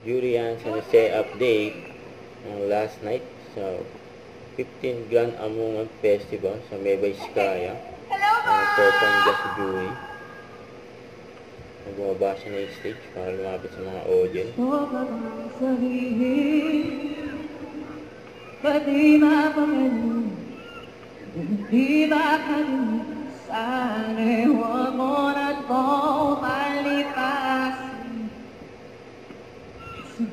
Julian San Jose update ng last night sa 15 Grand Amungan Festival sa. Hello po! Ang perform niya si Julie. Bumaba siya ng stage para lumapit sa mga audience. Pati mapagaling Di ba kalimutan Sana'y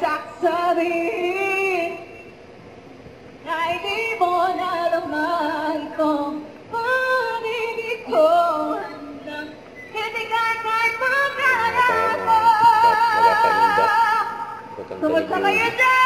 sasabihin Ay di mo nalaman kung paninig ko Hindi ka nagmamalala ko Tungkol sa kayo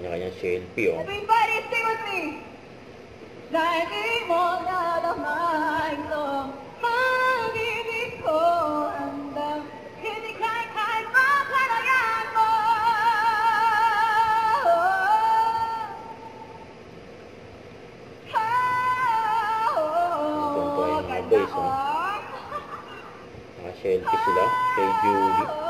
Kanya-kanyang selfie oh. Everybody sing with me! Di mo nalaman ito Pag-ibig ko hanggang Hindi kahit kahit mapalayan mo Ito yung mga boys, oh. Mga selfie sila kay Julie.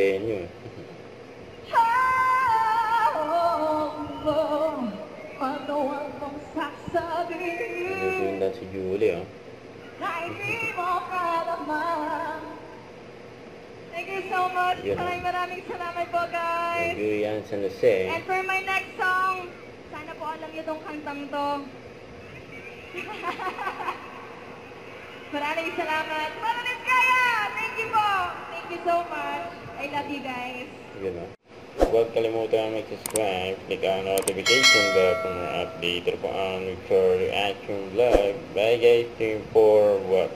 Julie yung buong venue. eh. Sinusundan si Julie oh. Thank you so much. Yun. Maraming maraming salamat po, guys. Thank you yan San Jose. And for my next song, sana po alam niyo tong kantang to. Maraming salamat. Maraming Thank you so much. I love you guys. Yun oh. Huwag kalimutan mag-subscribe, click ang notification bell para mga update po ang for reaction vlog. Bye guys, team for what?